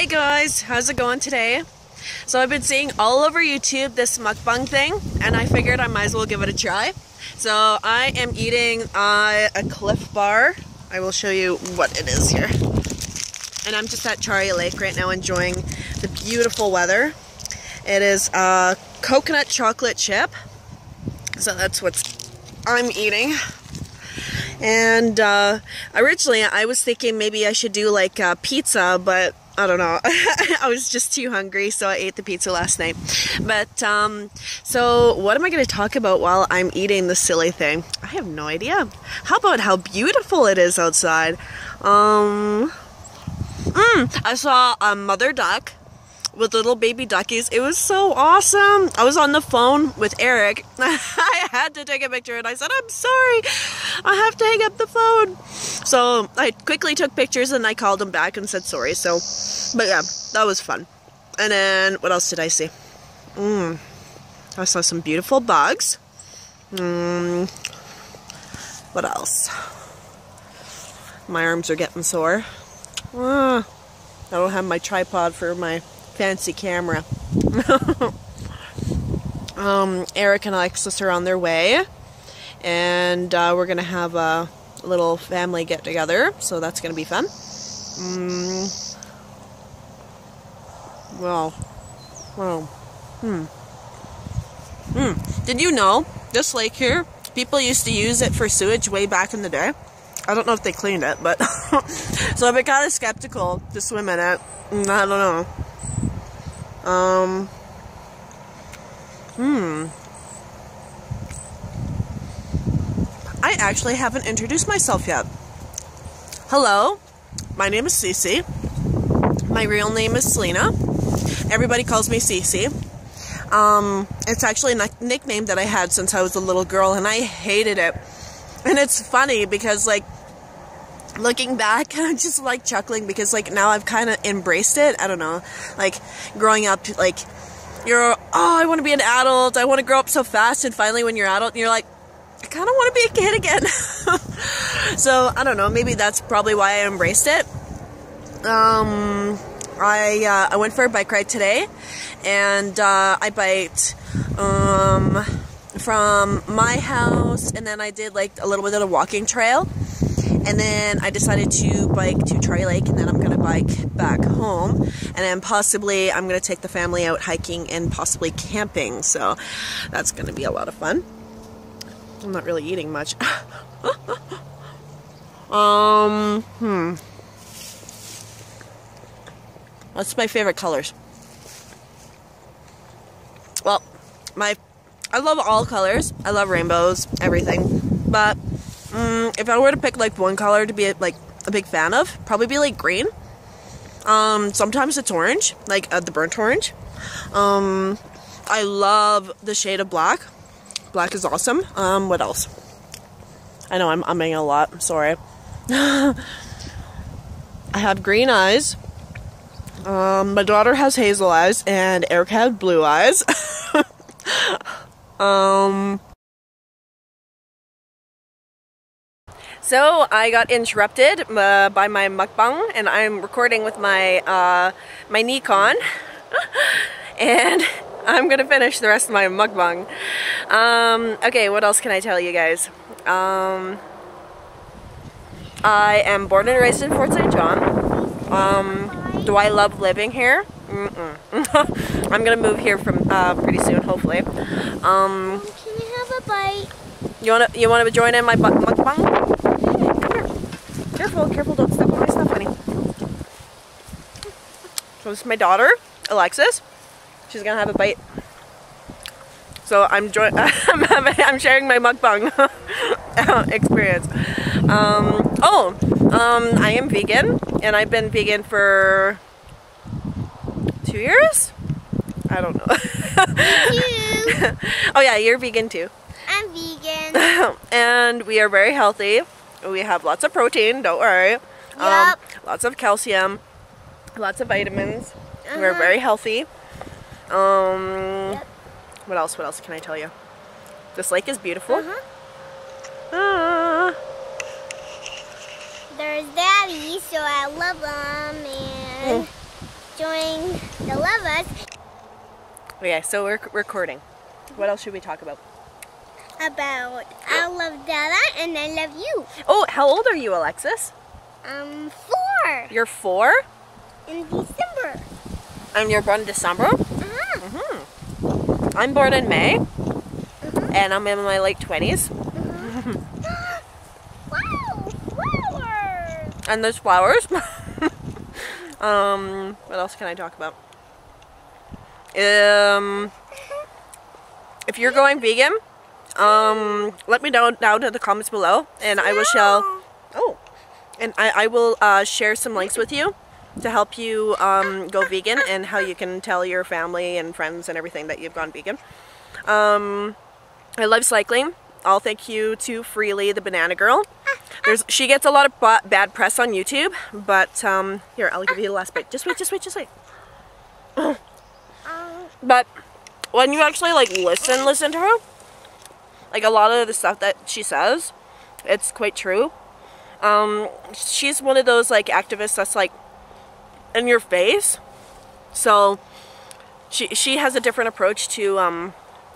Hey guys, how's it going today? So I've been seeing all over YouTube this mukbang thing and I figured I might as well give it a try. So I am eating uh, a Clif Bar. I will show you what it is here. And I'm just at Charlie Lake right now enjoying the beautiful weather. It is a coconut chocolate chip. So that's what I'm eating. And uh, originally I was thinking maybe I should do like pizza, but I don't know. I was just too hungry, so I ate the pizza last night. But, um, so what am I going to talk about while I'm eating this silly thing? I have no idea. How about how beautiful it is outside? Um, mm, I saw a mother duck with little baby duckies. It was so awesome. I was on the phone with Erik. I had to take a picture and I said, I'm sorry. I have to hang up the phone. So I quickly took pictures and I called him back and said sorry. So, but yeah, that was fun. And then what else did I see? Mm, I saw some beautiful bugs. Mm, what else? My arms are getting sore. Ah, I don't have my tripod for my fancy camera. um, Erik and Alexis are on their way, and uh, we're gonna have a little family get together, so that's gonna be fun. Mm. Well, well, hmm. Hmm. Did you know this lake here? People used to use it for sewage way back in the day. I don't know if they cleaned it, but so I've been kind of skeptical to swim in it. Mm, I don't know. Um, hmm. I actually haven't introduced myself yet. Hello, my name is Cece. My real name is Celina. Everybody calls me Cece. Um, it's actually a nickname that I had since I was a little girl, and I hated it. And it's funny because, like, looking back, I'm just like chuckling because like now I've kind of embraced it. I don't know, like growing up, like you're, oh, I want to be an adult. I want to grow up so fast. And finally, when you're adult, you're like, I kind of want to be a kid again. so I don't know. Maybe that's probably why I embraced it. Um, I uh, I went for a bike ride today, and uh, I biked um, from my house, and then I did like a little bit of a walking trail and then I decided to bike to Charlie Lake and then I'm going to bike back home. And then possibly I'm going to take the family out hiking and possibly camping. So that's going to be a lot of fun. I'm not really eating much. um, hmm. What's my favorite colors? Well, my I love all colors. I love rainbows, everything. But Mm, if I were to pick like one color to be like a big fan of, probably be like green. Um, sometimes it's orange, like uh, the burnt orange. Um, I love the shade of black. Black is awesome. Um, what else? I know I'm umming a lot. Sorry. I have green eyes. Um, my daughter has hazel eyes, and Erik has blue eyes. um, So I got interrupted uh, by my mukbang and I'm recording with my uh, my Nikon and I'm gonna finish the rest of my mukbang. Um, okay, what else can I tell you guys? Um, I am born and raised in Fort St. John. Um, do I love living here? Mm -mm. I'm gonna move here from uh, pretty soon, hopefully. Um, can you have a bite? You wanna you wanna join in my mukbang? Careful, careful, don't step on my stuff, honey. So this is my daughter, Alexis. She's gonna have a bite. So I'm join I'm, I'm sharing my mukbang experience. Um, oh, um, I am vegan, and I've been vegan for two years. I don't know. oh yeah, you're vegan too. I'm vegan. and we are very healthy. We have lots of protein, don't worry. Um, yep. lots of calcium, lots of vitamins. Uh -huh. We're very healthy. Um, yep. What else? What else can I tell you? This lake is beautiful. Uh -huh. ah. There's Daddy, so I love him. And join the lovers Okay, so we're recording. What else should we talk about? About I love Dada and I love you. Oh, how old are you, Alexis? Um, four You're four, in December. and you're born in December. Uh-huh. I'm born in May, and I'm in my late twenties. Wow, flowers. And there's flowers. um, what else can I talk about? Um, if you're going vegan, um, let me know down in the comments below, and I will shall. Oh, and I, I will uh, share some links with you to help you um, go vegan and how you can tell your family and friends and everything that you've gone vegan. Um, I love cycling. I'll thank you to Freelee, the banana girl. There's, she gets a lot of ba- bad press on YouTube, but um, here, I'll give you the last bit. Just wait, just wait, just wait. Um, But when you actually like listen, listen to her, like a lot of the stuff that she says, it's quite true. Um, she's one of those like activists that's like in your face. So she she has a different approach to um,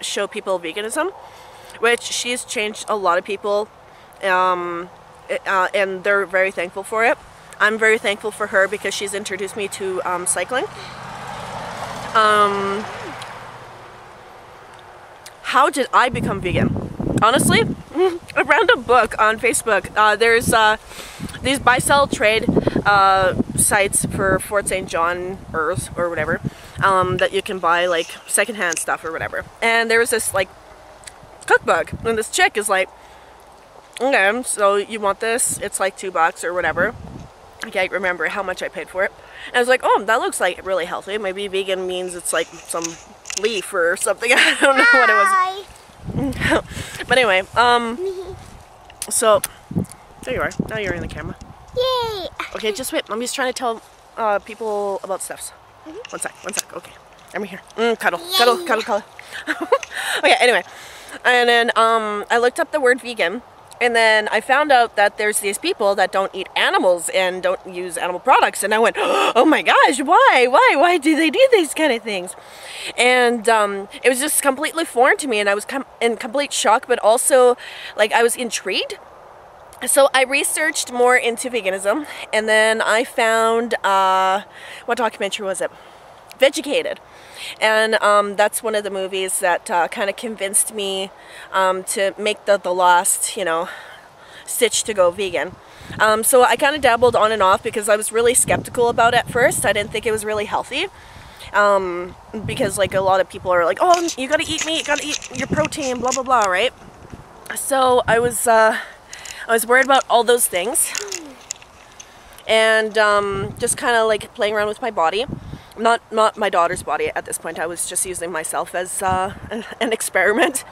show people veganism, which she's changed a lot of people, um, uh, and they're very thankful for it. I'm very thankful for her because she's introduced me to um, cycling. Um, how did I become vegan? Honestly, a book on Facebook. Uh, there's uh, these buy sell trade uh, sites for Fort St. John Earth or whatever um, that you can buy like secondhand stuff or whatever. And there was this like cookbook, and this chick is like, okay, so you want this? It's like two bucks or whatever. I can't remember how much I paid for it. And I was like, oh, that looks like really healthy. Maybe vegan means it's like some leaf or something. I don't know what it was. But anyway, um, so there you are. Now you're in the camera. Yay. Okay, just wait. I'm just trying to tell uh, people about stuffs. One sec, one sec. Okay, I'm here. Mm, cuddle, cuddle, cuddle, cuddle. okay, anyway, and then um, I looked up the word vegan, and then I found out that there's these people that don't eat animals and don't use animal products, and I went, oh my gosh, why, why, why do they do these kind of things? And um, it was just completely foreign to me, and I was com- in complete shock, but also like I was intrigued so I researched more into veganism, and then I found uh, what documentary was it? Vegucated, and um, that's one of the movies that uh, kind of convinced me um, to make the the last you know stitch to go vegan. Um, so I kind of dabbled on and off because I was really skeptical about it at first. I didn't think it was really healthy. Um, because like a lot of people are like, oh, you gotta eat meat, you gotta eat your protein, blah blah blah, right? So I was uh, I was worried about all those things and um, just kind of like playing around with my body. Not not my daughter's body at this point. I was just using myself as uh, an, an experiment.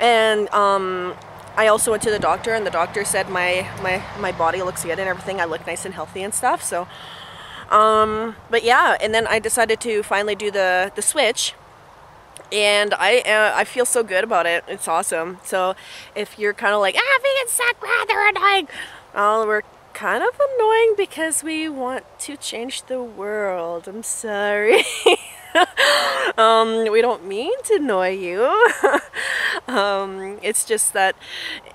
And um, I also went to the doctor, and the doctor said my my my body looks good and everything. I look nice and healthy and stuff. So, um, but yeah, and then I decided to finally do the the switch and I uh, I feel so good about it. It's awesome. So if you're kind of like ah vegans suck, ah, they're annoying. Well, we're kind of annoying because we want to change the world. I'm sorry. um, we don't mean to annoy you. um, it's just that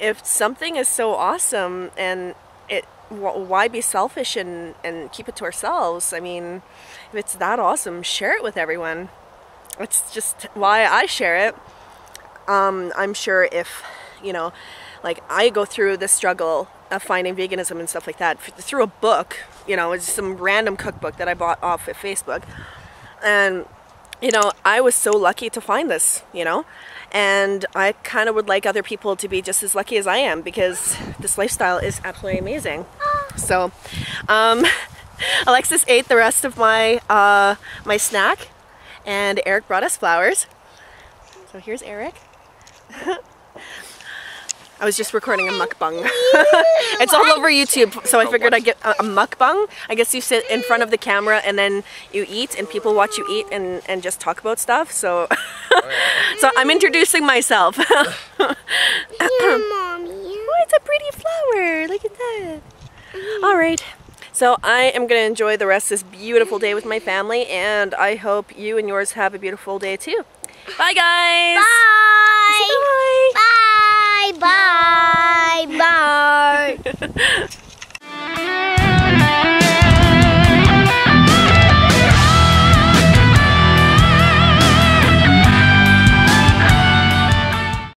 if something is so awesome and it why be selfish and, and keep it to ourselves? I mean, if it's that awesome, share it with everyone it's just why I share it. Um, I'm sure if, you know, like I go through the struggle of finding veganism and stuff like that through a book, you know, it's some random cookbook that I bought off of Facebook. And, you know, I was so lucky to find this, you know, and I kind of would like other people to be just as lucky as I am because this lifestyle is absolutely amazing. So, um, Alexis ate the rest of my uh, my snack, and Erik brought us flowers. So here's Erik. I was just recording a mukbang. it's all over YouTube, so I figured I'd get a, a mukbang. I guess you sit in front of the camera and then you eat, and people watch you eat and, and just talk about stuff. So, so I'm introducing myself. Yeah, mommy. Oh, it's a pretty flower. Look at that. All right. So I am going to enjoy the rest of this beautiful day with my family, and I hope you and yours have a beautiful day too. Bye, guys. Bye. Bye. Bye.